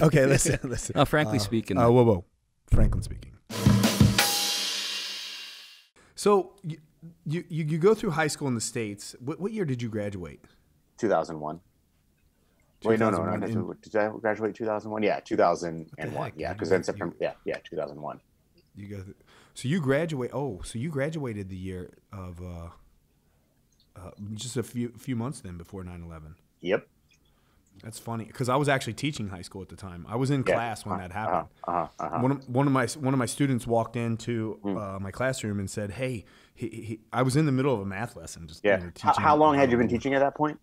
Okay, listen, listen. Uh, frankly speaking, Uh, whoa, whoa. Franklin speaking. So you, you you you go through high school in the states. What, what year did you graduate? 2001. Wait, no, no, no. 2001 Did I graduate 2001? Yeah, 2001. Yeah, because go- then September. Yeah, yeah, 2001. You go. Through, so you graduate. Oh, so you graduated the year of uh, uh, just a few few months then before 9/11. Yep. That's funny because I was actually teaching high school at the time. I was in Yeah. class when that happened. Uh-huh, uh-huh. One of one of my one of my students walked into uh, my classroom and said, "Hey, he, he, I was in the middle of a math lesson. Just Yeah. you know, how, how long had you been teaching at that point?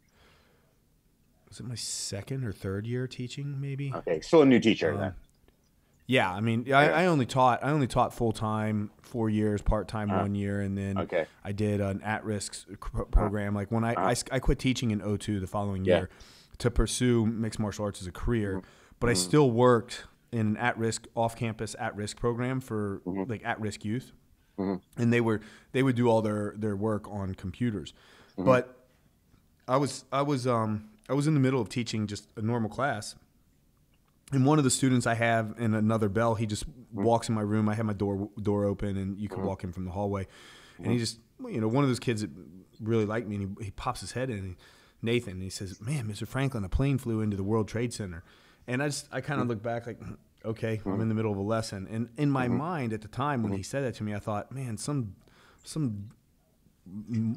Was it my second or third year teaching? Maybe. Okay, still a new teacher Um, then. Yeah, I mean, I, I only taught I only taught full time four years, part time one year, and then. Okay. I did an at risk program. Like when I I quit teaching in 02 the following Yeah. year to pursue mixed martial arts as a career, Mm-hmm. but I still worked in an at risk off campus at risk program for Mm-hmm. like at risk youth, and they were they would do all their their work on computers, Mm-hmm. but I was I was um I was in the middle of teaching just a normal class. And one of the students I have in another bell, he just walks in my room. I have my door door open, and you can walk in from the hallway. And he just, you know, one of those kids that really liked me, and he, he pops his head in, and Nathan, and he says, "Man, Mr. Franklin, a plane flew into the World Trade Center." And I just, I kind of mm-hmm. look back like, "Mm, okay, I'm mm-hmm. in the middle of a lesson. And in my mm-hmm. mind at the time when he said that to me, I thought, man, some, some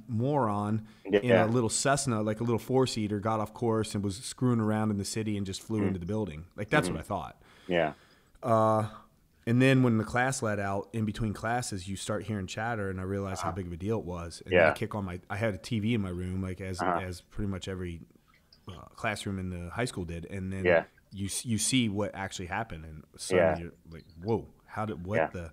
moron in a little Cessna, like a little four seater, got off course and was screwing around in the city and just flew mm. into the building. Like that's Mm-hmm. what I thought. Yeah. Uh, And then when the class let out, in between classes, you start hearing chatter, and I realized how big of a deal it was. And then I Uh-huh. Kick on my. I had a TV in my room, like as Uh-huh. as pretty much every uh, classroom in the high school did. And then Yeah. you you see what actually happened, and Yeah. suddenly you're like, whoa, how did what Yeah. the?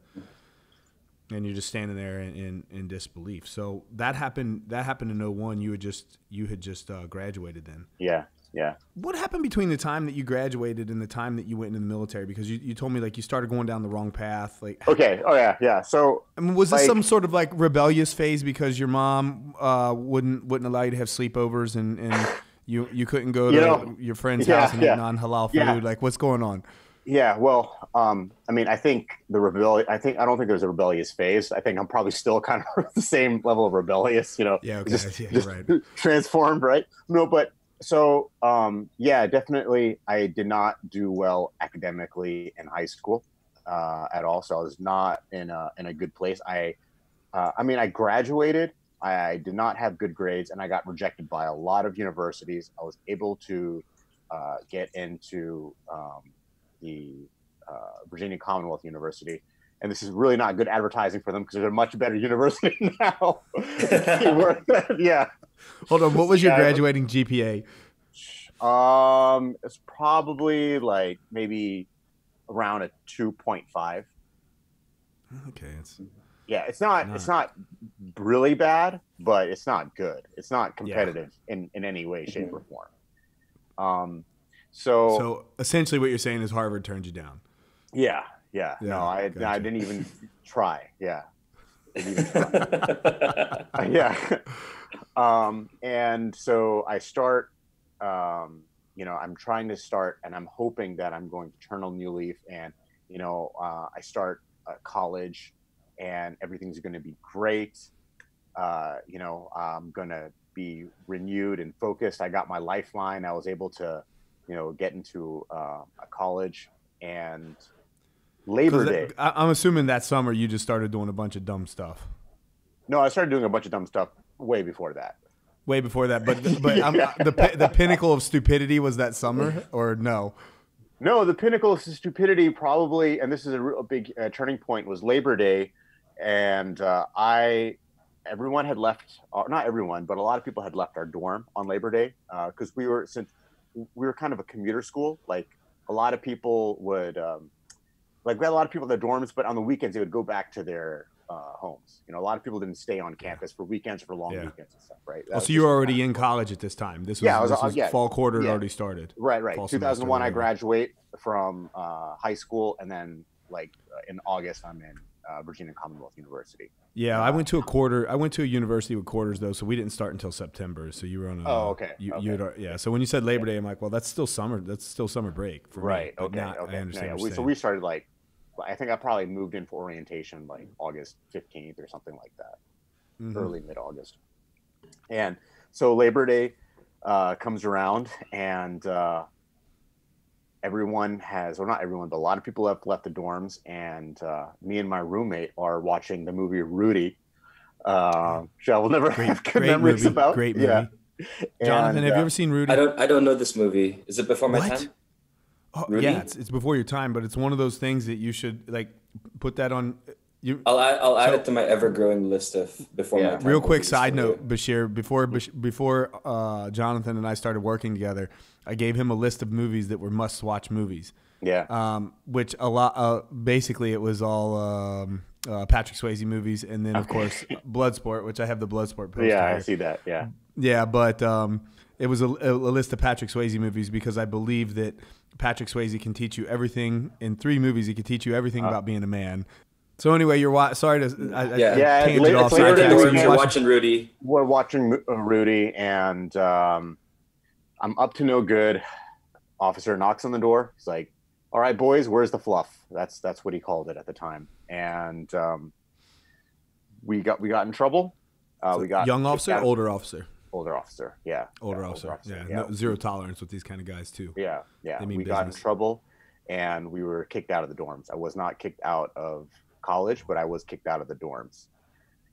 And you're just standing there in, in, in disbelief. So that happened. That happened in 01. You had just you had just uh, graduated then. Yeah. Yeah. What happened between the time that you graduated and the time that you went into the military? Because you, you told me like you started going down the wrong path. Like, Okay. Oh yeah. Yeah. So I mean, was this like- some sort of like rebellious phase because your mom uh, wouldn't wouldn't allow you to have sleepovers and, and you you couldn't go to You know, your friend's yeah, house and yeah. eat non halal food? Yeah. Like, what's going on? Yeah, well, um, I mean, I think the rebellion. I think I don't think there's a rebellious phase. I think I'm probably still kind of the same level of rebellious. You know, Yeah, okay, just, yeah, just right. transformed, right? No, but so um, yeah, definitely, I did not do well academically in high school uh, at all. So I was not in a in a good place. I, uh, I mean, I graduated. I did not have good grades, and I got rejected by a lot of universities. I was able to uh, get into um, the uh, Virginia Commonwealth University. And this is really not good advertising for them because they're a much better university now. yeah. Hold on, what was your Yeah. graduating GPA? Um, it's probably like maybe around a 2.5. Okay, it's Yeah, it's not it's not really bad, but it's not good. It's not competitive in, in any way, shape, or form. Um, so, so essentially what you're saying is Harvard turned you down. yeah, yeah, Yeah, no, I, I didn't even try. Yeah, Didn't even try. yeah. Um, and so I start, um, you know, I'm trying to start and I'm hoping that I'm going to turn a new leaf and, you know, uh, I start uh, college and everything's going to be great. Uh, you know, I'm going to be renewed and focused. I got my lifeline. I was able to, you know, get into uh, a college and Labor Day. I, I'm assuming that summer you just started doing a bunch of dumb stuff. No, I started doing a bunch of dumb stuff way before that. Way before that, but but I'm, Yeah. the the pinnacle of stupidity was that summer, or no? No, the pinnacle of stupidity probably, and this is a real big uh, turning point, was Labor Day, and uh, I, everyone had left, or not everyone, but a lot of people had left our dorm on Labor Day because we were since we were kind of a commuter school. Like a lot of people would, um, like we had a lot of people in their dorms, but on the weekends they would go back to their uh, homes. You know, a lot of people didn't stay on campus for weekends for long Yeah. weekends and stuff, right? That Oh, so you were already in college at this time. This was, Yeah, was- this was yeah, fall quarter had yeah. already started. Right, right. fall semester, 2001, I graduate from uh, high school, and then like uh, in August, I'm in uh, Virginia Commonwealth University. Yeah, I went to a quarter. I went to a university with quarters though, so we didn't start until September. So you were on a. Oh, okay, You, okay. you yeah. So when you said Labor Day, I'm like, well, that's still summer. That's still summer break for me, Right. but Okay. not- okay. I No, understand. yeah, we, so we started like, I think I probably moved in for orientation like August 15th or something like that, Mhm. early mid August. And so Labor Day uh, comes around and uh, everyone has, or not everyone, but a lot of people have left the dorms. And uh, me and my roommate are watching the movie Rudy. Uh, which I will never Great, have good great memories movie. about. Great movie. Yeah. Jonathan, And, have uh, you ever seen Rudy? I don't. I don't know this movie. Is it before my What? time? Oh, Rudy? yeah, it's, it's before your time, but it's one of those things that you should like put that on. You I'll add. I'll add So- it to my ever-growing list of before Yeah. my time. real quick side note, Bashir. Before before uh, Jonathan and I started working together, I gave him a list of movies that were must-watch movies. yeah. um, which a lot uh, basically it was all um, uh, Patrick Swayze movies, and then of course Bloodsport, which I have the Bloodsport poster. yeah, I see that. Yeah. Yeah, but um, it was a, a list of Patrick Swayze movies because I believe that Patrick Swayze can teach you everything in three movies. He can teach you everything Uh. about being a man. So anyway, you're wa- sorry to I, I- Yeah. I Yeah, tangent it's off later You're, in sidetrack. the So dorms, you you're watching Rudy. we're watching uh, Rudy, and um, I'm up to no good. Officer knocks on the door. He's like, "All right, boys, where's the fluff?" That's that's what he called it at the time. And um, we got we got in trouble. Uh, we got young officer, out- older officer, older officer. Yeah, older Yeah, officer. Yeah, yeah. No, zero tolerance with these kind of guys too. Yeah, yeah. They mean we got in trouble, and we were kicked out of the dorms. I was not kicked out of college, but I was kicked out of the dorms.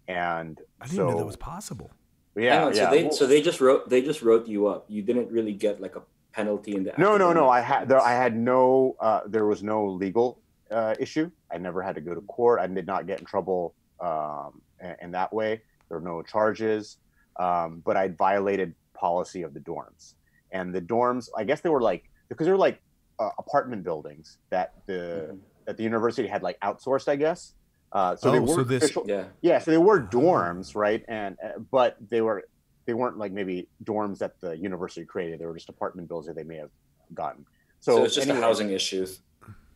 And I didn't so, know that was possible. Yeah, on, yeah. So they Well- so they just wrote they just wrote you up. You didn't really get like a penalty in the. No, no, no. I had there. I had no. Uh, there was no legal uh, issue. I never had to go to court. I did not get in trouble um, in, in that way. There were no charges, um, but I violated policy of the dorms. And the dorms, I guess they were like because they were like uh, apartment buildings that the Mhm. that the university had like outsourced. I guess. Uh, so they Oh, so weren't this- official. Yeah. Yeah, so they were dorms, right? And uh, but they were they weren't like maybe dorms that the university created. They were just apartment buildings that they may have gotten. So, So, it's just anyway, a housing issue.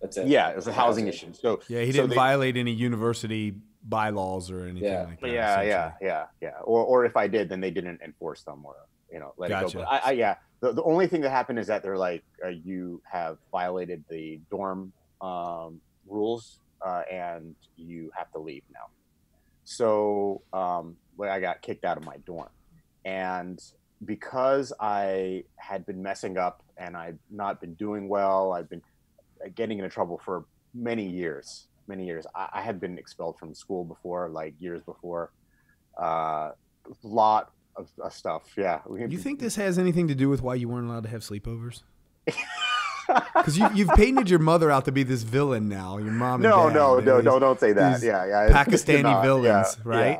That's it. Yeah, it was a It's housing issue. So Yeah, he so didn't they- violate any university bylaws or anything Yeah. like that. Yeah, yeah, yeah, yeah. Or or if I did, then they didn't enforce them or you know let Gotcha. it go. But I, I yeah, the, the only thing that happened is that they're like uh, you have violated the dorm um, rules uh, and you have to leave now. So um, I got kicked out of my dorm, and because I had been messing up and I'd not been doing well, I've been uh, getting into trouble for many years. Many years. I, I had been expelled from school before, like years before. Uh, lot of, of stuff. Yeah. You think this has anything to do with why you weren't allowed to have sleepovers? Because you, you've painted your mother out to be this villain now. Your mom. no, dad, no, no, no, don't say that. Yeah, yeah. Pakistani not. villains, Yeah, right?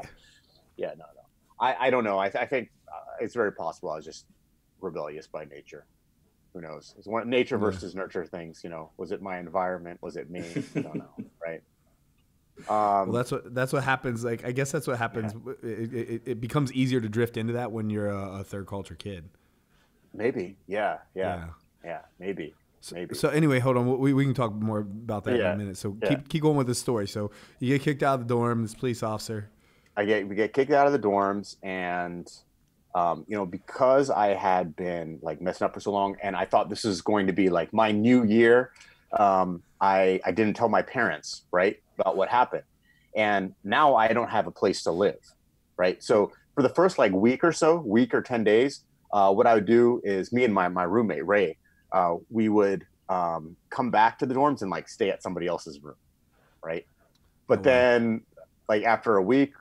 Yeah, yeah no, no. I, I don't know. I, I think uh, it's very possible I was just rebellious by nature. Who knows? It's one nature Yeah. versus nurture things. You know, was it my environment? Was it me? I don't know. Right. Um, Well, that's what that's what happens. Like, I guess that's what happens. It, it, it becomes easier to drift into that when you're a, a third culture kid. maybe. Yeah, yeah, yeah. maybe. So, Maybe. so anyway, hold on. We, we can talk more about that in a minute. So Yeah. keep keep going with the story. So you get kicked out of the dorm. This police officer. I get we get kicked out of the dorms, and um, you know because I had been like messing up for so long, and I thought this was going to be like my new year. Um, I I didn't tell my parents right about what happened, and now I don't have a place to live, right? So for the first like week or so, week or ten days, uh, what I would do is me and my my roommate Ray, uh, we would um, come back to the dorms and like stay at somebody else's room, right? But Oh, wow. then like after a week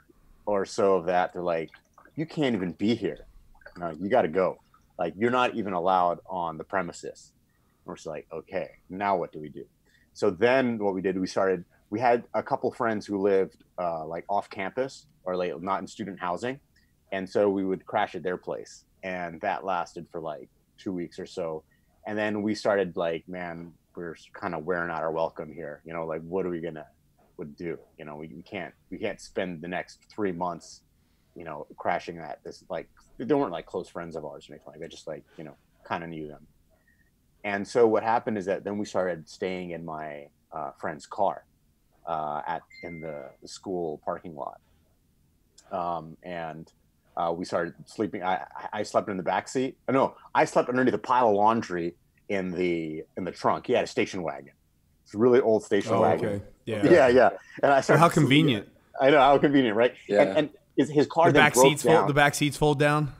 or so of that, they're like, you can't even be here. No, you got to go. Like, you're not even allowed on the premises. And we're just like, okay, now what do we do? So then what we did, we started, we had a couple friends who lived uh, like off campus or like not in student housing. And so we would crash at their place. And that lasted for like two weeks or so. And then we started like, man, we're kind of wearing out our welcome here. You know, like, what are we to, would do. You know, we, we can't we can't spend the next three months, you know, crashing that. This like they weren't like close friends of ours or anything like. They just like you know kind of knew them. And so what happened is that then we started staying in my uh, friend's car, uh, at in the, the school parking lot, um, and uh, we started sleeping. I, I slept in the back seat. Uh, No, I slept underneath a pile of laundry in the in the trunk. He had a station wagon. It's a really old station Oh, wagon. okay. Yeah. Yeah, yeah. And I Well, started how sleeping- convenient. I know how convenient, right? Yeah. And, and his, his car The then back broke seats down. fold. The back seats fold down.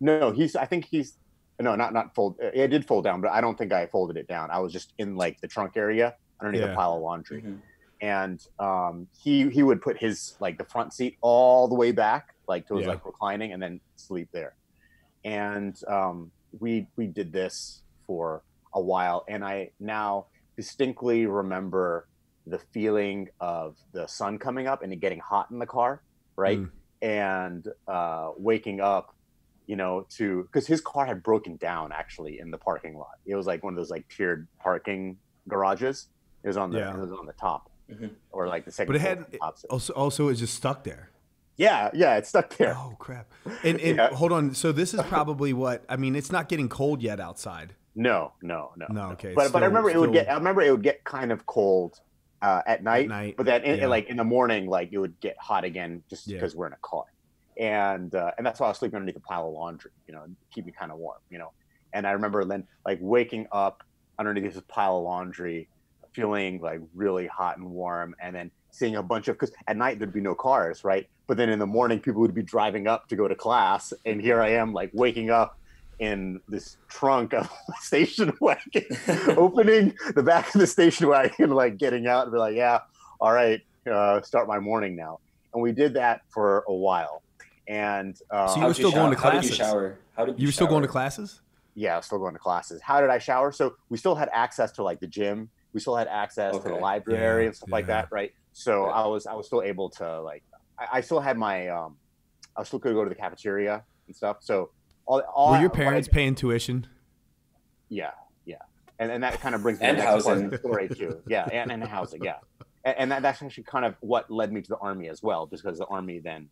No, he's. I think he's. No, not not fold. It did fold down, but I don't think I folded it down. I was just in like the trunk area underneath Yeah. a pile of laundry, Mhm. and um, he he would put his like the front seat all the way back, like to his Yeah. like reclining, and then sleep there. And um, we we did this for a while, and I now distinctly remember the feeling of the sun coming up and it getting hot in the car, right? Mm. And uh, waking up, you know, to because his car had broken down actually in the parking lot. It was like one of those like tiered parking garages. It was on the Yeah. it was on the top Mhm. or like the second. But it had- from the top. Also, also, it's just stuck there. Yeah, yeah, it's stuck there. Oh crap! And, and Yeah. hold on. So this is probably what I mean. It's not getting cold yet outside. No, no, no. No, okay, But but I still- remember it would get. I remember it would get kind of cold uh, at night. at night, But then in, yeah. like in the morning, like it would get hot again just Yeah. because we're in a car. And uh, and that's why I was sleeping underneath a pile of laundry, you know, keep me kind of warm, you know. And I remember then like waking up underneath this pile of laundry, feeling like really hot and warm, and then seeing a bunch of because at night there'd be no cars, right? But then in the morning people would be driving up to go to class, and here I am like waking up in this trunk of a station wagon, opening the back of the station wagon, like getting out and be like, yeah, all right, uh, start my morning now. And we did that for a while. And um, So you were still going to shower- How did classes? you shower? How did you? You were still going to classes. yeah, I was still going to classes. How did I shower? So we still had access to like the gym. We still had access to the library Yeah, and stuff like that, right? So Yeah. I was I was still able to like I, I still had my um I still could go to the cafeteria and stuff. So all, all Were your what I parents paying tuition? Yeah, yeah, and and that kind of brings me And to the next part of housing. the story too. Yeah, and, and housing. Yeah, and, and that, that's actually kind of what led me to the army as well, just because the army then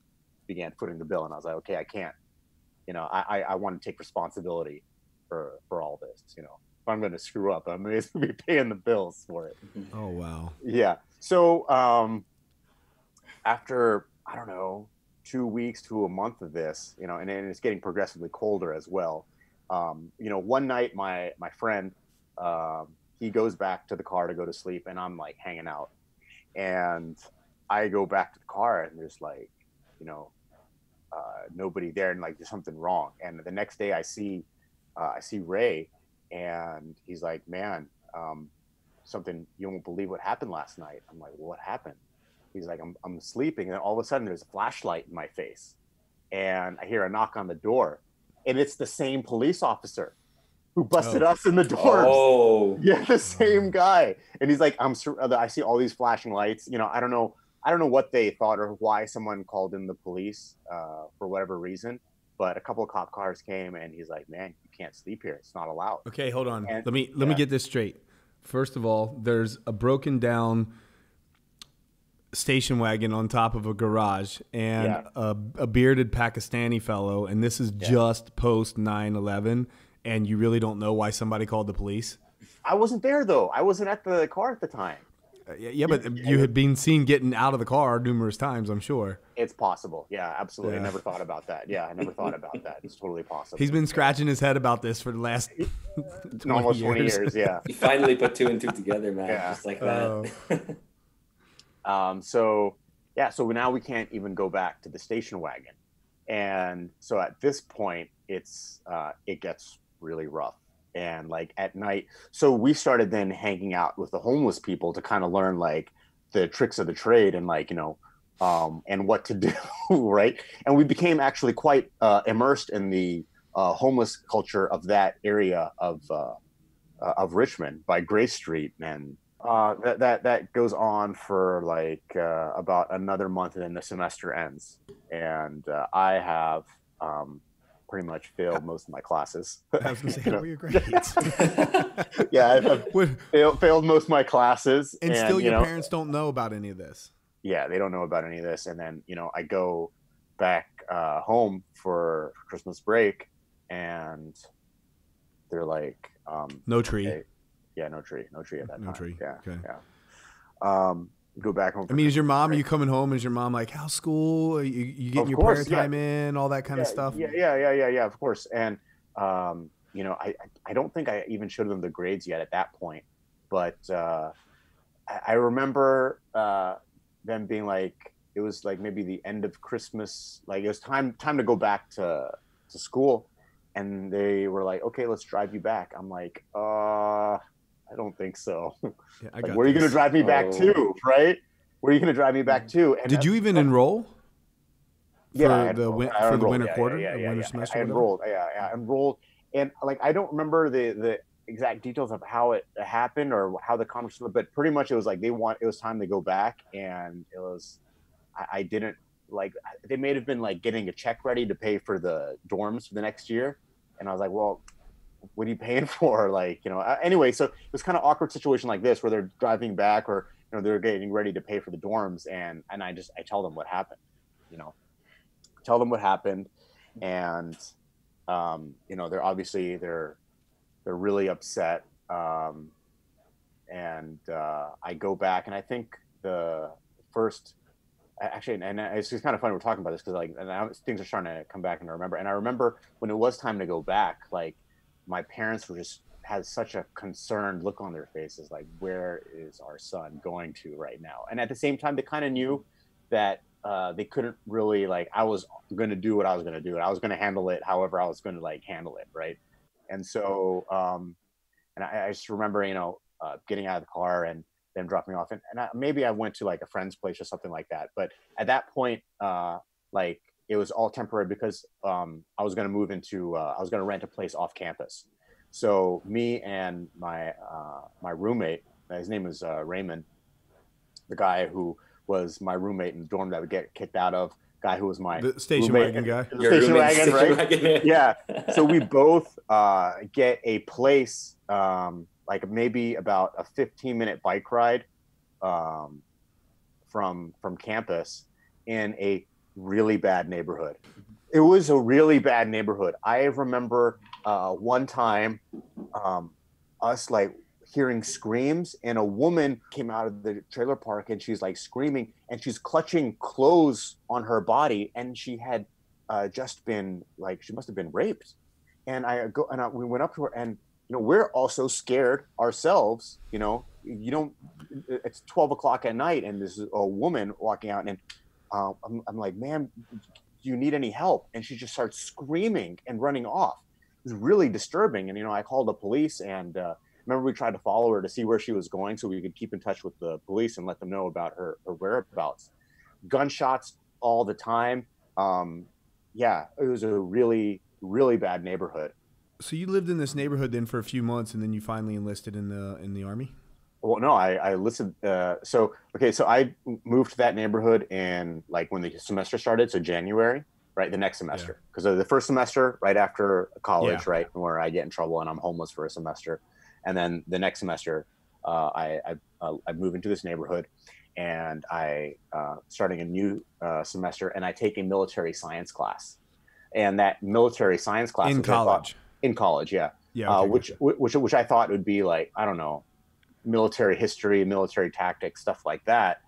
began footing the bill, and I was like, okay, I can't, you know, I I, I want to take responsibility for for all this. You know, if I'm going to screw up, I'm going to be paying the bills for it. Oh wow. Yeah. So um, after I don't know two weeks to a month of this, you know, and, and it's getting progressively colder as well. Um, you know, one night my my friend um, he goes back to the car to go to sleep, and I'm like hanging out, and I go back to the car, and there's like, you know, uh, nobody there, and like there's something wrong. And the next day I see uh, I see Ray, and he's like, man. Um, something you won't believe what happened last night. I'm like, well, what happened? He's like, I'm, I'm sleeping. And then all of a sudden there's a flashlight in my face. And I hear a knock on the door. And it's the same police officer who busted Oh. us in the doors. Oh, Yeah, the same guy. And he's like, I'm sur- I see all these flashing lights. You know, I don't know. I don't know what they thought or why someone called in the police uh, for whatever reason. But a couple of cop cars came and he's like, man, you can't sleep here. It's not allowed. Okay, hold on. And- let me let me get this straight. First of all, there's a broken down station wagon on top of a garage and Yeah. a, a bearded Pakistani fellow, and this is Yeah. just post 9/11, and you really don't know why somebody called the police. I wasn't there though. I wasn't at the car at the time. Uh, yeah, yeah, but you had been seen getting out of the car numerous times, I'm sure. It's possible. Yeah, absolutely. Yeah. I never thought about that. Yeah, I never thought about that. It's totally possible. He's been scratching his head about this for the last 20 almost years. 20 years. Yeah. he finally put two and two together, man. Yeah. Just like that. Um, so yeah, so now we can't even go back to the station wagon, and so at this point, it's uh, it gets really rough. And like at night, so we started then hanging out with the homeless people to kind of learn like the tricks of the trade and like you know um, and what to do, right? And we became actually quite uh, immersed in the uh, homeless culture of that area of uh, uh, of Richmond by Grace Street, and uh, that that that goes on for like uh, about another month, and then the semester ends, and uh, I have um, pretty much failed most of my classes. I was going to say, how were your grades? yeah, I've, I've What- failed, failed most of my classes, and still, you your know, parents don't know about any of this. yeah, they don't know about any of this. And then, you know, I go back uh, home for Christmas break and they're like, um, No tree. Yeah, no tree, no tree at that No time. tree, Yeah. okay. Yeah. Um, go back home. I mean, is your mom? You coming home? Is your mom like, how's school? Are you, you getting Of your course, prayer yeah. time in? All that kind yeah, of stuff. Yeah, yeah, yeah, yeah, yeah. Of course. And um, you know, I I- don't think I even showed them the grades yet at that point, but uh, I, I remember uh, them being like, it was like maybe the end of Christmas, like it was time time to go back to to school, and they were like, okay, let's drive you back. I'm like, uh, I don't think so. Yeah, I like, got where are you going to drive me back Oh. to, right? Where are you going to drive me back to? And Did you even enroll? yeah, for the win- for the winter yeah, quarter, yeah, the yeah, winter yeah. semester, I enrolled. Yeah, yeah, I enrolled, and like I don't remember the the exact details of how it happened or how the conversation, but pretty much it was like they want it was time to go back, and it was I, I didn't like they may have been like getting a check ready to pay for the dorms for the next year, and I was like, well. What are you paying for? Like, you know. uh, Anyway, so it was kind of awkward situation like this where they're driving back, or you know, they're getting ready to pay for the dorms, and and I just I tell them what happened, you know, tell them what happened, and um, you know they're obviously they're they're really upset um, and uh, i go back and i think the first actually and it's just kind of funny we're talking about this because like and now things are starting to come back and I remember and i remember when it was time to go back like my parents were just had such a concerned look on their faces like where is our son going to right now? And at the same time they kind of knew that uh, they couldn't really like i was going to do what i was going to do and i was going to handle it however i was going to like handle it right? And so um and i, I just remember you know uh, getting out of the car and them dropping off and, and I, maybe i went to like a friend's place or something like that but at that point uh like it was all temporary because um i was going to move into uh, i was going to rent a place off campus so me and my uh my roommate his name is uh, raymond the guy who was my roommate in the dorm that would get kicked out of guy who was my The station roommate- wagon guy. the station wagon, station right? wagon. yeah so we both uh, get a place um, like maybe about a 15 minute bike ride um, from from campus in a really bad neighborhood. It was a really bad neighborhood. I remember uh, one time um, us like hearing screams and a woman came out of the trailer park and she's like screaming and she's clutching clothes on her body and she had uh, just been like she must have been raped. And i go and I, we went up to her and you know we're also scared ourselves you know you don't it's 12 o'clock at night and there's a woman walking out and uh, I'm, I'm like man do you need any help? And she just starts screaming and running off. It was really disturbing. And you know i called the police and uh, remember we tried to follow her to see where she was going so we could keep in touch with the police and let them know about her, her whereabouts. Gunshots all the time. Um, yeah it was a really really bad neighborhood. So you lived in this neighborhood then for a few months, and then you finally enlisted in the in the army. Well no i i listened uh, so okay so i moved to that neighborhood in like when the semester started so january right the next semester because the first semester right after college Yeah. right where i get in trouble and i'm homeless for a semester and then the next semester uh, I, I uh, I move into this neighborhood and I uh, starting a new uh, semester and I take a military science class and that military science class in which I thought- college. in college yeah Yeah. uh, okay, which gotcha. which which I thought would be like I don't know, military history, military tactics, stuff like that.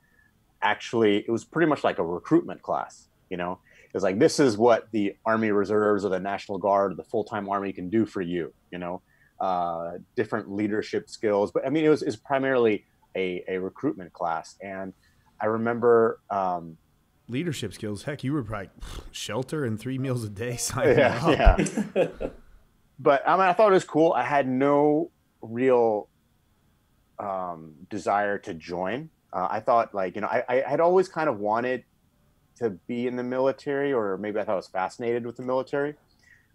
Actually, it was pretty much like a recruitment class. You know, It's like this is what the Army Reserves or the National Guard, or the full time Army can do for you. You know, uh, different leadership skills. But I mean, it was is primarily a a recruitment class, and I remember. Um, leadership skills. Heck, you were probably shelter and three meals a day. yeah, yeah. but I mean, I thought it was cool. I had no real um, desire to join. Uh, I thought, like, you know, I, I had always kind of wanted to be in the military, or maybe I thought I was fascinated with the military.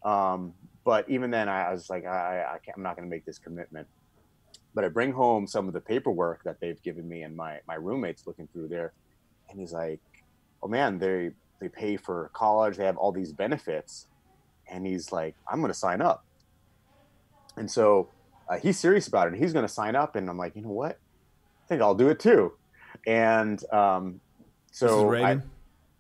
Um, but even then, I, I was like, I, I I'm not going to make this commitment. But I bring home some of the paperwork that they've given me, and my my roommate's looking through there, and he's like, "Oh man, they they pay for college. They have all these benefits." and he's like, I'm going to sign up. And so uh, he's serious about it. He's going to sign up. And I'm like, you know what? I think I'll do it too. And um, so this is I, Reagan.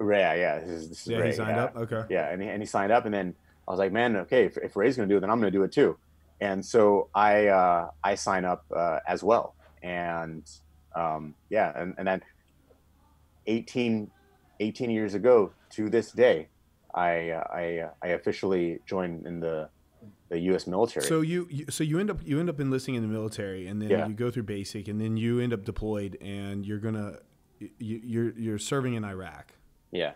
yeah, yeah, this is, this is yeah, Ray, he signed yeah. up. Okay. Yeah, and he, and he signed up, and then I was like, man, okay, if, if Ray's going to do it, then I'm going to do it too. And so I uh, I sign up uh, as well, and um, yeah, and, and then 18, 18 years ago to this day, I uh, I uh, I officially joined in the the U.S. military. So you, you so you end up you end up enlisting in the military, and then Yeah. you go through basic, and then you end up deployed, and you're gonna you, you're you're serving in Iraq, yeah,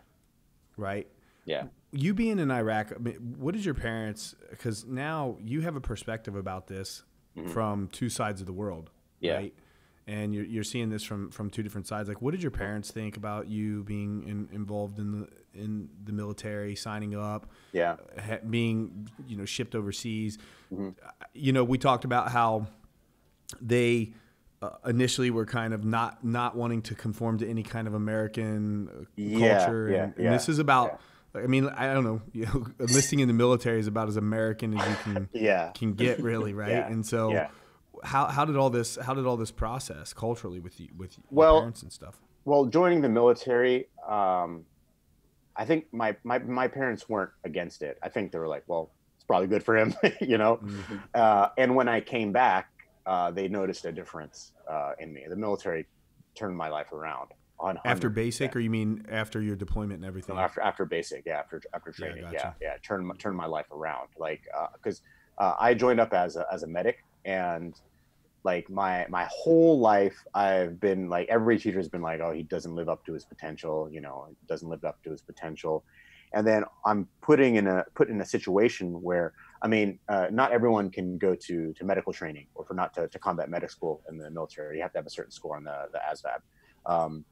right? yeah, You being in Iraq, I mean, what did your parents? Because now you have a perspective about this from two sides of the world, Mm-hmm. Yeah. right? And you're, you're seeing this from, from two different sides. Like, what did your parents think about you being in, involved in the in the military, signing up, yeah, ha- being you know shipped overseas? Mm-hmm. Uh, You know, we talked about how they uh, initially were kind of not not wanting to conform to any kind of American uh, Yeah, culture, yeah, and, and yeah, this is about. I mean, I don't know. You know, enlisting in the military is about as American as you can yeah. can get, really, right? And so, yeah. How how did all this how did all this process culturally with you with your Well, parents and stuff? Well, joining the military, um, I think my, my my parents weren't against it. I think they were like, well, it's probably good for him, you know. Mm-hmm. Uh, and when I came back, uh, they noticed a difference uh, in me. The military turned my life around. On After basic, or you mean after your deployment and everything? after after basic, yeah, after after training, yeah, gotcha. yeah, turned my- turned my life around. Like, because uh, I joined up as a as a medic, and like my my whole life, I've been like every teacher's been like, oh, he doesn't live up to his potential, you know, doesn't live up to his potential, and then I'm putting in a put in a situation where I mean, uh, not everyone can go to to medical training or for not to, to combat medic school in the military. You have to have a certain score on the the ASVAB. Um,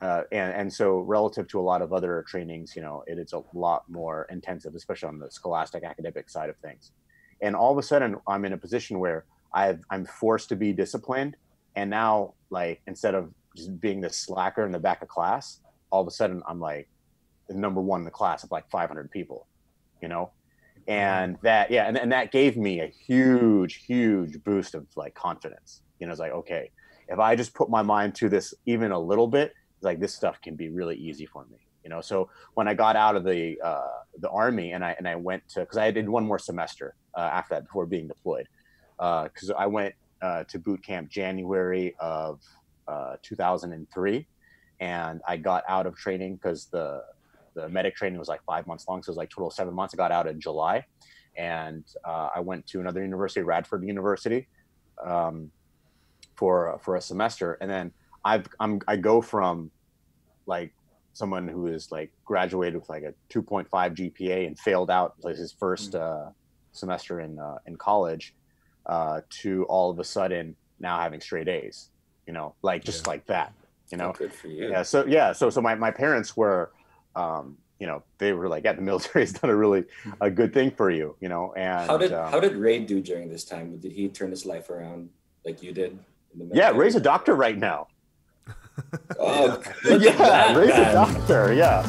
uh, and, and so relative to a lot of other trainings, you know, it is a lot more intensive, especially on the scholastic academic side of things. And all of a sudden, I'm in a position where I've, I'm forced to be disciplined. And now, like, instead of just being the slacker in the back of class, all of a sudden, I'm like the number one in the class of like 500 people, you know? And that, yeah, and, and that gave me a huge, huge boost of like confidence. You know, it's like, okay, if I just put my mind to this even a little bit, like this stuff can be really easy for me you know so when i got out of the uh, the army and i and i went to because i did one more semester uh, after that before being deployed because i went uh, to boot camp january of uh, 2003 and i got out of training because the the medic training was like five months long so it was like total of seven months. I got out in july and uh, i went to another university radford university um, for for a semester. And then I've I'm I go from like someone who is like graduated with like a 2.5 GPA and failed out like his first uh, semester in uh, in college uh, to all of a sudden now having straight A's, you know, like just Yeah. like that, you know. good for you. Yeah. So yeah. So so my my parents were. Um, you know, they were like, "Yeah, the military has done a really a good thing for you," you know. And How did um, how did Ray do during this time? Did he turn his life around like you did? In the yeah, military? Ray's a doctor right now. Oh, yeah, that, Ray's a doctor. Yeah.